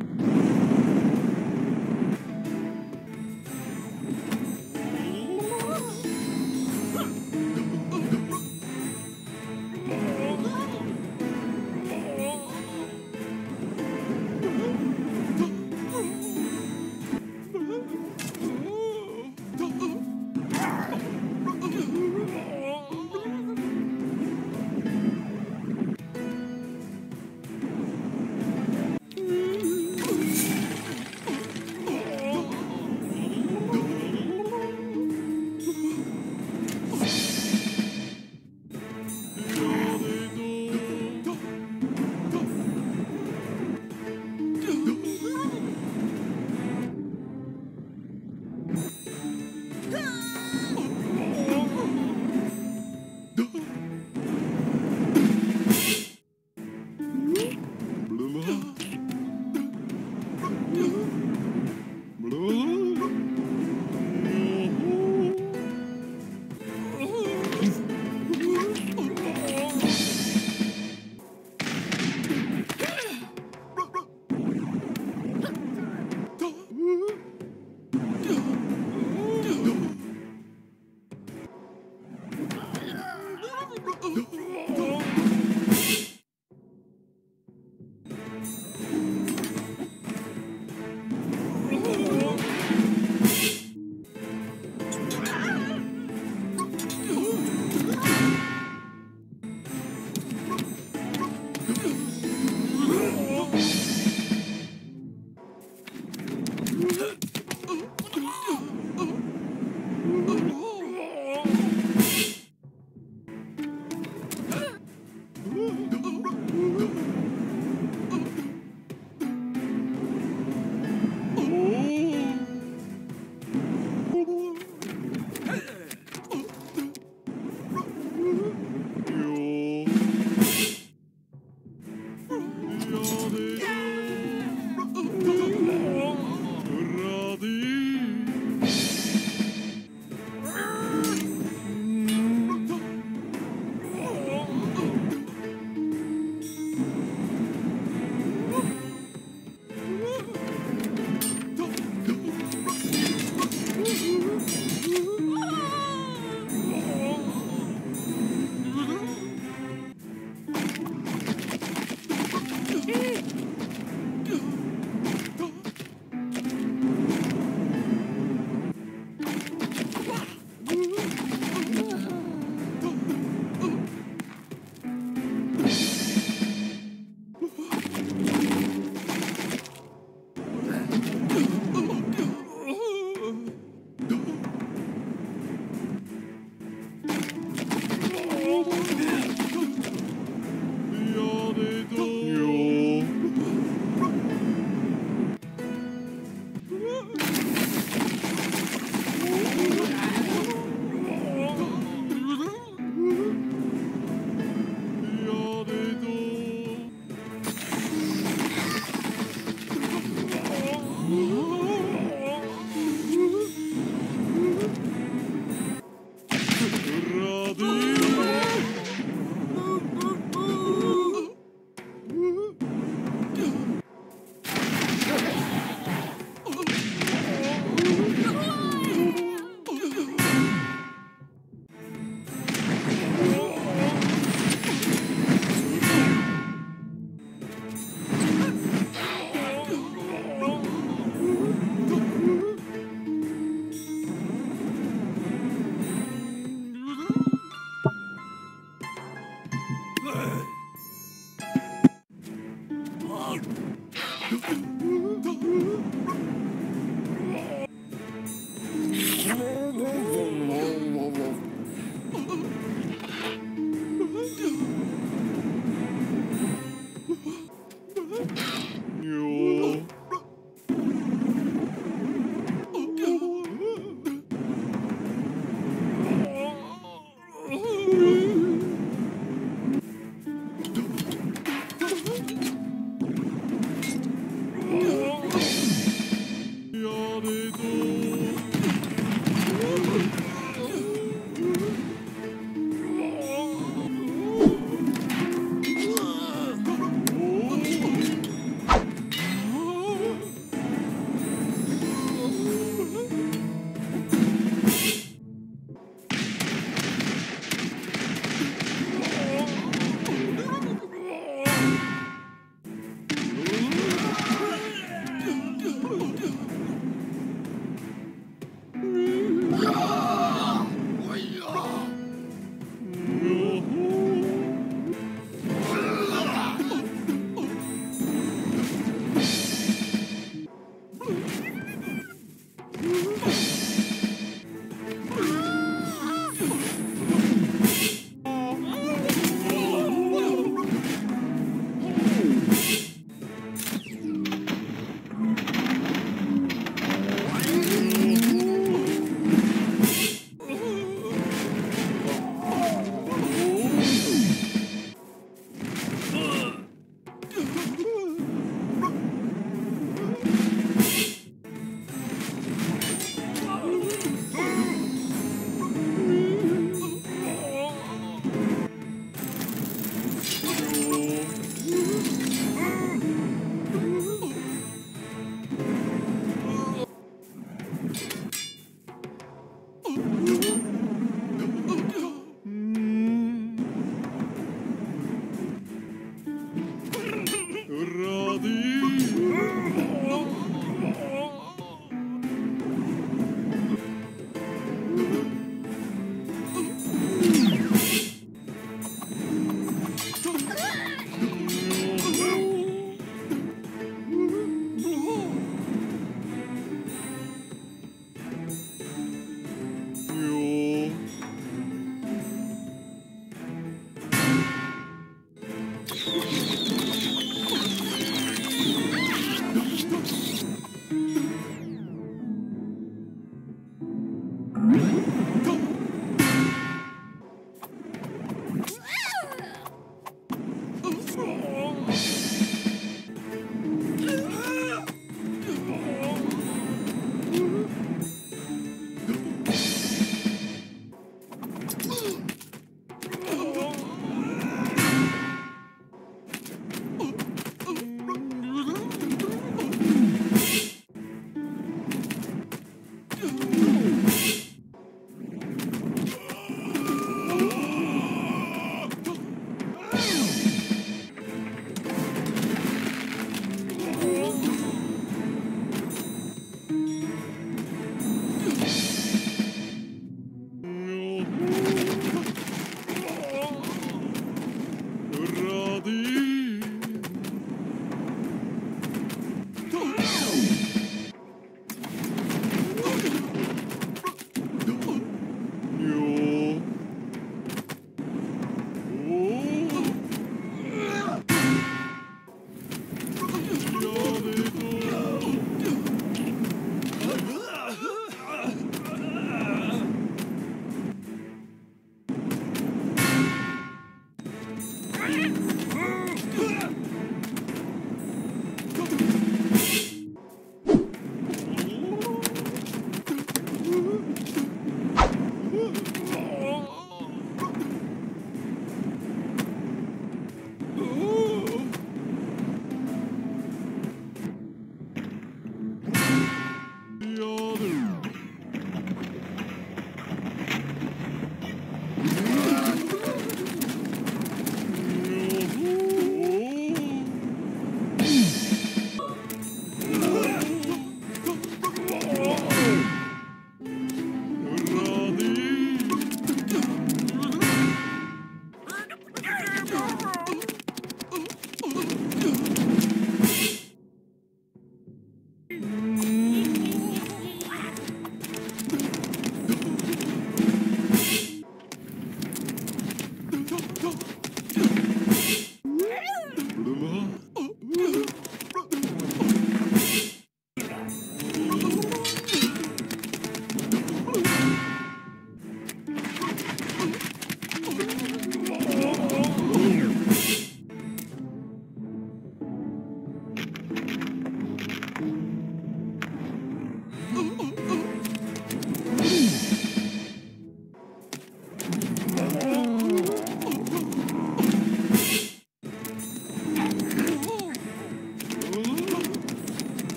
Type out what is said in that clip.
you